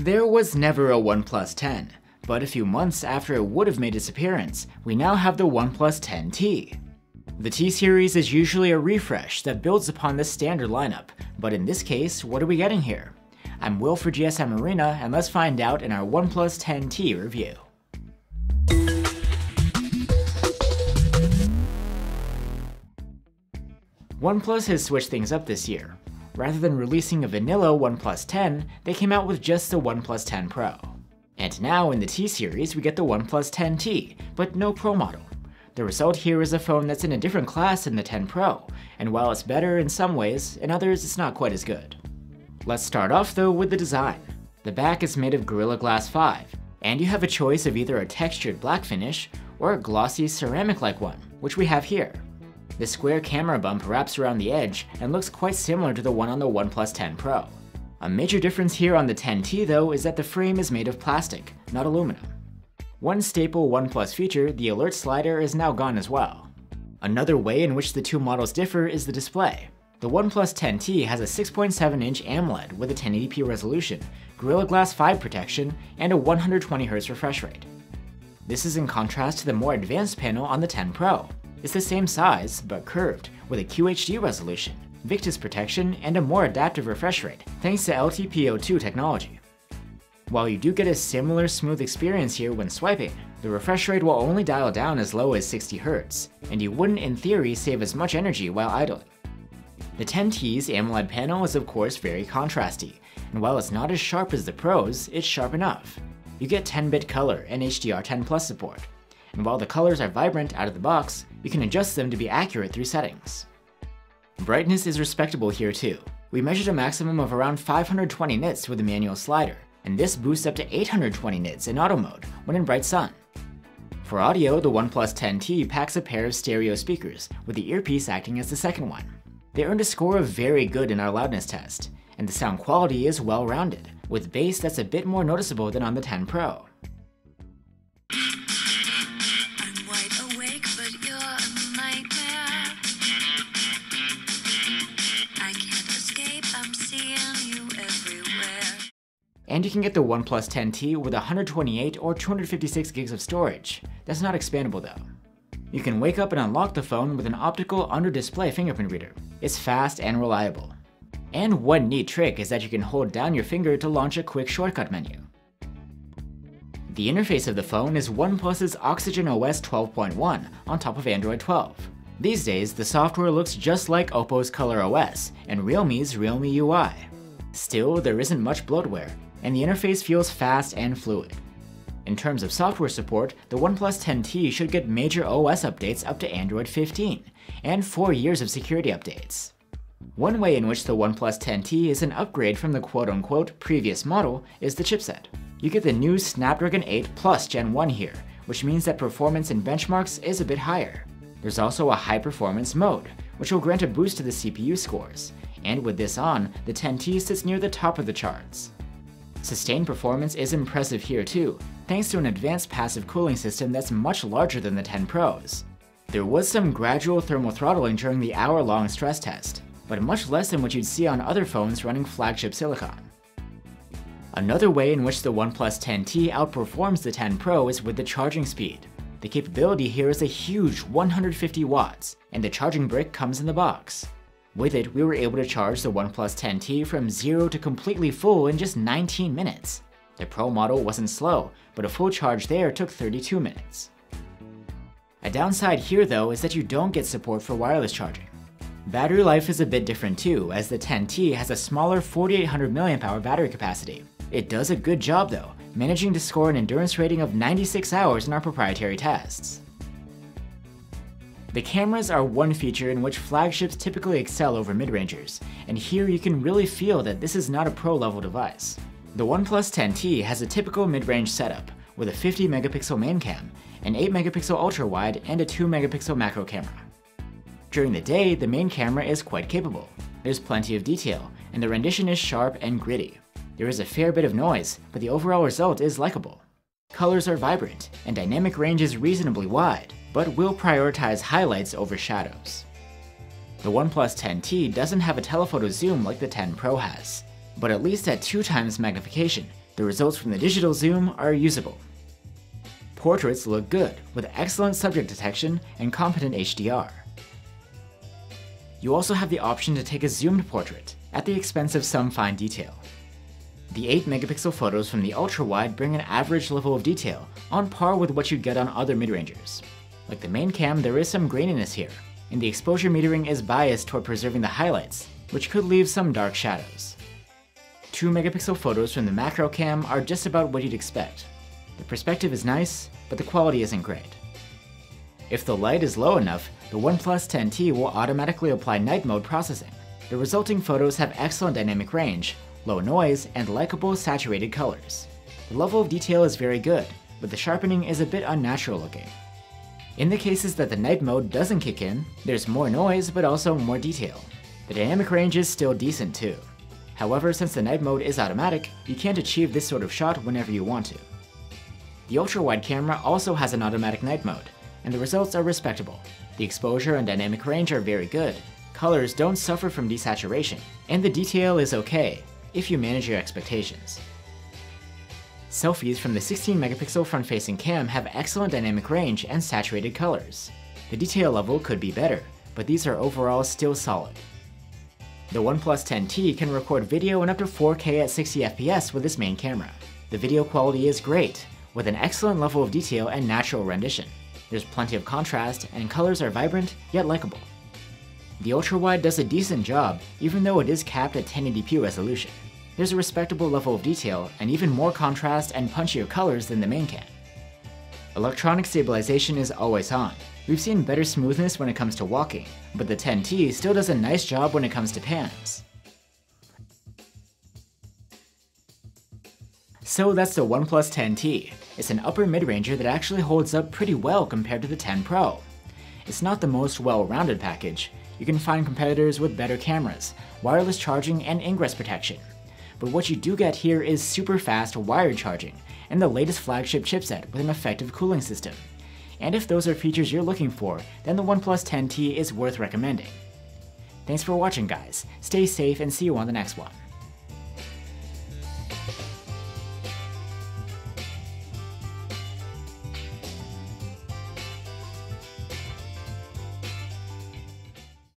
There was never a OnePlus 10, but a few months after it would have made its appearance, we now have the OnePlus 10T. The T series is usually a refresh that builds upon the standard lineup, but in this case, what are we getting here? I'm Will for GSM Arena, and let's find out in our OnePlus 10T review. OnePlus has switched things up this year. Rather than releasing a vanilla OnePlus 10, they came out with just the OnePlus 10 Pro. And now in the T series, we get the OnePlus 10T, but no Pro model. The result here is a phone that's in a different class than the 10 Pro, and while it's better in some ways, in others it's not quite as good. Let's start off though with the design. The back is made of Gorilla Glass 5, and you have a choice of either a textured black finish or a glossy ceramic-like one, which we have here. The square camera bump wraps around the edge and looks quite similar to the one on the OnePlus 10 Pro. A major difference here on the 10T though is that the frame is made of plastic, not aluminum. One staple OnePlus feature, the alert slider, is now gone as well. Another way in which the two models differ is the display. The OnePlus 10T has a 6.7-inch AMOLED with a 1080p resolution, Gorilla Glass 5 protection, and a 120Hz refresh rate. This is in contrast to the more advanced panel on the 10 Pro, it's the same size, but curved, with a QHD resolution, Victus protection, and a more adaptive refresh rate, thanks to LTPO2 technology. While you do get a similar smooth experience here when swiping, the refresh rate will only dial down as low as 60Hz, and you wouldn't in theory save as much energy while idling. The 10T's AMOLED panel is of course very contrasty, and while it's not as sharp as the Pro's, it's sharp enough. You get 10-bit color and HDR10 Plus support, and while the colors are vibrant out of the box, you can adjust them to be accurate through settings. Brightness is respectable here too. We measured a maximum of around 520 nits with the manual slider, and this boosts up to 820 nits in auto mode when in bright sun. For audio, the OnePlus 10T packs a pair of stereo speakers, with the earpiece acting as the second one. They earned a score of very good in our loudness test, and the sound quality is well-rounded, with bass that's a bit more noticeable than on the 10 Pro. And you can get the OnePlus 10T with 128 or 256 gigs of storage. That's not expandable though. You can wake up and unlock the phone with an optical under-display fingerprint reader. It's fast and reliable. And one neat trick is that you can hold down your finger to launch a quick shortcut menu. The interface of the phone is OnePlus's Oxygen OS 12.1 on top of Android 12. These days, the software looks just like Oppo's Color OS and Realme's Realme UI. Still, there isn't much bloatware, and the interface feels fast and fluid. In terms of software support, the OnePlus 10T should get major OS updates up to Android 15, and 4 years of security updates. One way in which the OnePlus 10T is an upgrade from the quote-unquote previous model is the chipset. You get the new Snapdragon 8 Plus Gen 1 here, which means that performance in benchmarks is a bit higher. There's also a high performance mode, which will grant a boost to the CPU scores, and with this on, the 10T sits near the top of the charts. Sustained performance is impressive here too, thanks to an advanced passive cooling system that's much larger than the 10 Pros. There was some gradual thermal throttling during the hour-long stress test, but much less than what you'd see on other phones running flagship silicon. Another way in which the OnePlus 10T outperforms the 10 Pro is with the charging speed. The capability here is a huge 150 watts, and the charging brick comes in the box. With it, we were able to charge the OnePlus 10T from zero to completely full in just 19 minutes. The Pro model wasn't slow, but a full charge there took 32 minutes. A downside here though is that you don't get support for wireless charging. Battery life is a bit different too, as the 10T has a smaller 4800 mAh battery capacity. It does a good job though, managing to score an endurance rating of 96 hours in our proprietary tests. The cameras are one feature in which flagships typically excel over mid-rangers, and here you can really feel that this is not a pro-level device. The OnePlus 10T has a typical mid-range setup, with a 50 megapixel main cam, an 8 megapixel ultra-wide, and a 2 megapixel macro camera. During the day, the main camera is quite capable. There's plenty of detail, and the rendition is sharp and gritty. There is a fair bit of noise, but the overall result is likable. Colors are vibrant, and dynamic range is reasonably wide, but will prioritize highlights over shadows. The OnePlus 10T doesn't have a telephoto zoom like the 10 Pro has. but at least at 2 times magnification, the results from the digital zoom are usable. Portraits look good, with excellent subject detection and competent HDR. You also have the option to take a zoomed portrait, at the expense of some fine detail. The 8 megapixel photos from the ultra-wide bring an average level of detail, on par with what you'd get on other mid-rangers. Like the main cam, there is some graininess here, and the exposure metering is biased toward preserving the highlights, which could leave some dark shadows. 2 megapixel photos from the macro cam are just about what you'd expect. The perspective is nice, but the quality isn't great. If the light is low enough, the OnePlus 10T will automatically apply night mode processing. The resulting photos have excellent dynamic range, low noise, and likable saturated colors. The level of detail is very good, but the sharpening is a bit unnatural looking. In the cases that the night mode doesn't kick in, there's more noise but also more detail. The dynamic range is still decent too. However, since the night mode is automatic, you can't achieve this sort of shot whenever you want to. The ultra-wide camera also has an automatic night mode, and the results are respectable. The exposure and dynamic range are very good, colors don't suffer from desaturation, and the detail is okay, if you manage your expectations. Selfies from the 16 megapixel front-facing cam have excellent dynamic range and saturated colors. The detail level could be better, but these are overall still solid. The OnePlus 10T can record video in up to 4K at 60fps with its main camera. The video quality is great, with an excellent level of detail and natural rendition. There's plenty of contrast, and colors are vibrant, yet likable. The ultra-wide does a decent job, even though it is capped at 1080p resolution. There's a respectable level of detail, and even more contrast and punchier colors than the main can. Electronic stabilization is always on. We've seen better smoothness when it comes to walking, but the 10T still does a nice job when it comes to pans. So that's the OnePlus 10T. It's an upper mid-ranger that actually holds up pretty well compared to the 10 Pro. It's not the most well-rounded package, you can find competitors with better cameras, wireless charging, and ingress protection. But what you do get here is super fast wired charging, and the latest flagship chipset with an effective cooling system. And if those are features you're looking for, then the OnePlus 10T is worth recommending. Thanks for watching guys, stay safe and see you on the next one.